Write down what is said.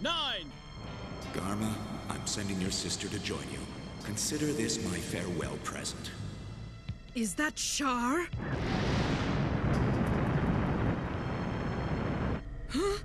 nine. Garma, I'm sending your sister to join you. Consider this my farewell present. Is that Shar? Huh?